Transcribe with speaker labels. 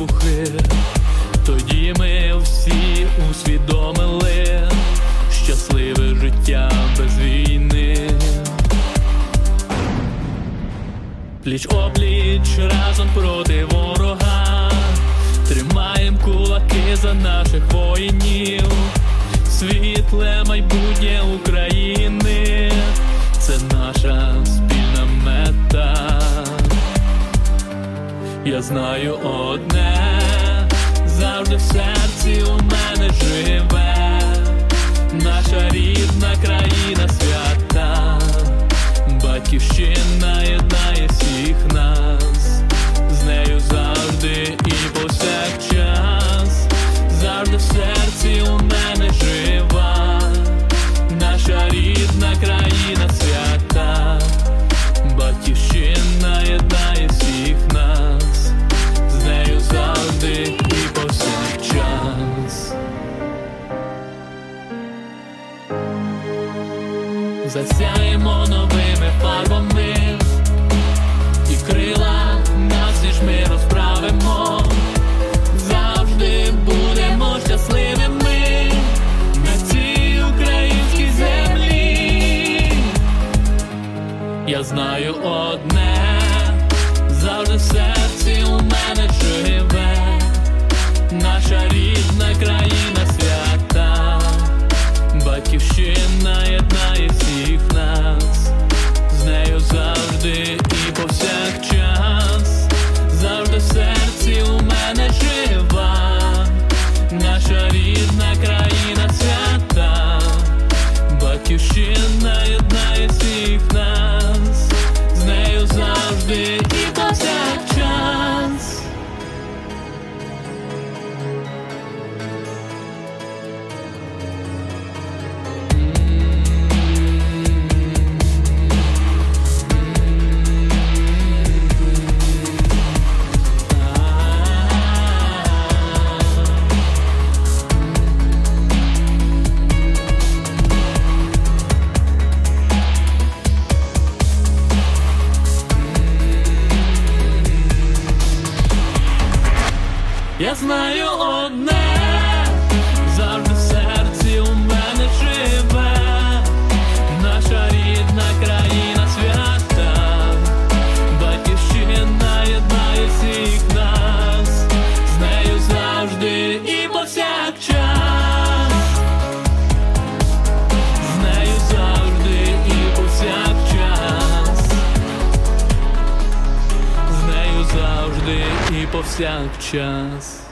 Speaker 1: вибухи, тоді ми всі усвідомили щасливе життя без війни, пліч обліч разом проти ворога, Тримаємо кулаки за наших воїнів, світле майбутнє України, це наша. Я знаю одне, завжди в серці у мене Засяємо новими фарбами і крила нас ж ми розправимо. Завжди будемо щасливими на цій українській землі. Я знаю одне, завжди в серці у мене живе, наша рідна країна Я знаю одне, завжди і повсякчас.